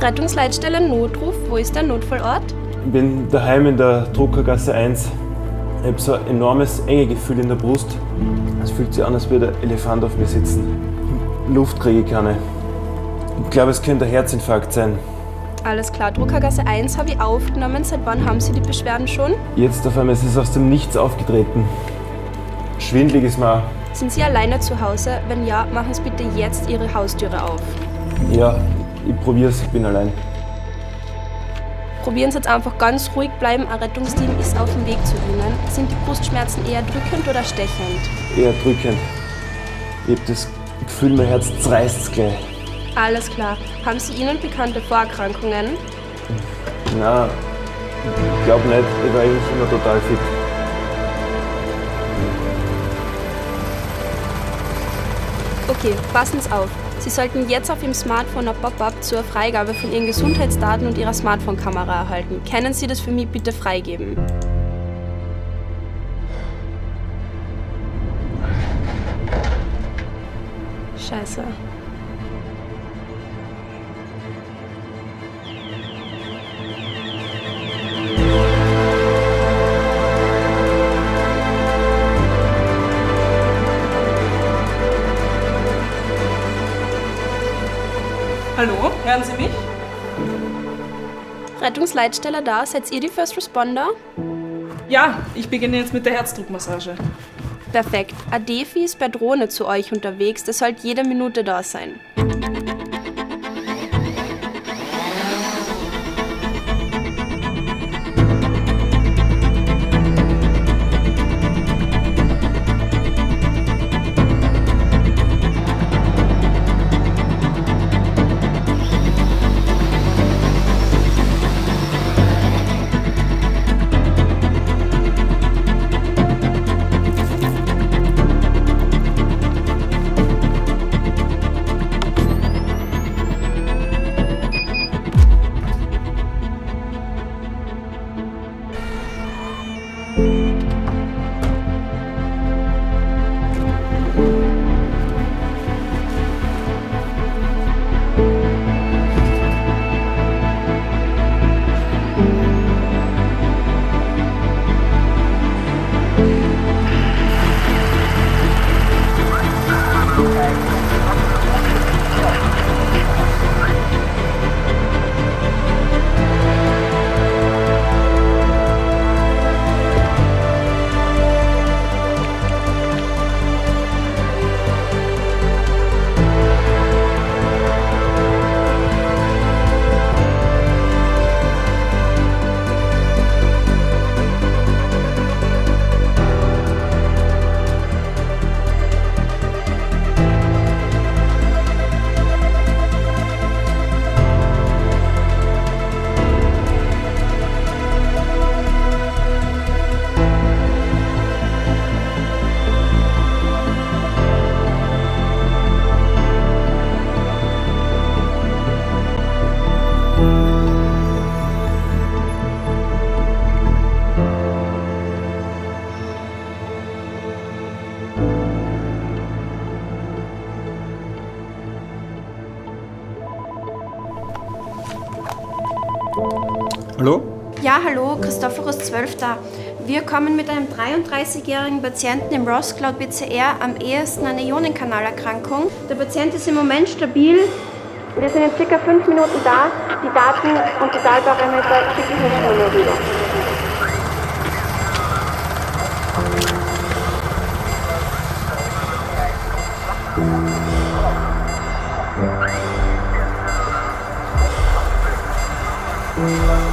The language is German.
Rettungsleitstelle Notruf, wo ist der Notfallort? Ich bin daheim in der Druckergasse 1. Ich habe so ein enormes enge Gefühl in der Brust. Es fühlt sich an, als würde ein Elefant auf mir sitzen. Luft kriege ich keine. Ich glaube, es könnte ein Herzinfarkt sein. Alles klar, Druckergasse 1 habe ich aufgenommen. Seit wann haben Sie die Beschwerden schon? Jetzt auf einmal ist es aus dem Nichts aufgetreten. Schwindlig ist mir. Sind Sie alleine zu Hause? Wenn ja, machen Sie bitte jetzt Ihre Haustüre auf. Ja, ich probier's, ich bin allein. Probieren Sie jetzt einfach ganz ruhig bleiben. Ein Rettungsteam ist auf dem Weg zu Ihnen. Sind die Brustschmerzen eher drückend oder stechend? Eher drückend. Ich habe das Gefühl, mein Herz zerreißt gleich. Alles klar. Haben Sie Ihnen bekannte Vorerkrankungen? Nein, ich glaube nicht. Ich war eigentlich immer total fit. Okay, passen Sie auf. Sie sollten jetzt auf Ihrem Smartphone ein Pop-up zur Freigabe von Ihren Gesundheitsdaten und Ihrer Smartphone-Kamera erhalten. Können Sie das für mich bitte freigeben? Scheiße. Hallo, hören Sie mich? Rettungsleitstelle da, seid ihr die First Responder? Ja, ich beginne jetzt mit der Herzdruckmassage. Perfekt. Ein Defi ist per Drohne zu euch unterwegs, der sollte jede Minute da sein. Hallo? Ja, hallo, Christophorus 12 da. Wir kommen mit einem 33-jährigen Patienten im ROS laut BCR am ehesten eine Ionenkanalerkrankung. Der Patient ist im Moment stabil. Wir sind in circa 5 Minuten da. Die Daten und die Zahlparameter schicke wir schon nur wieder. Thank Música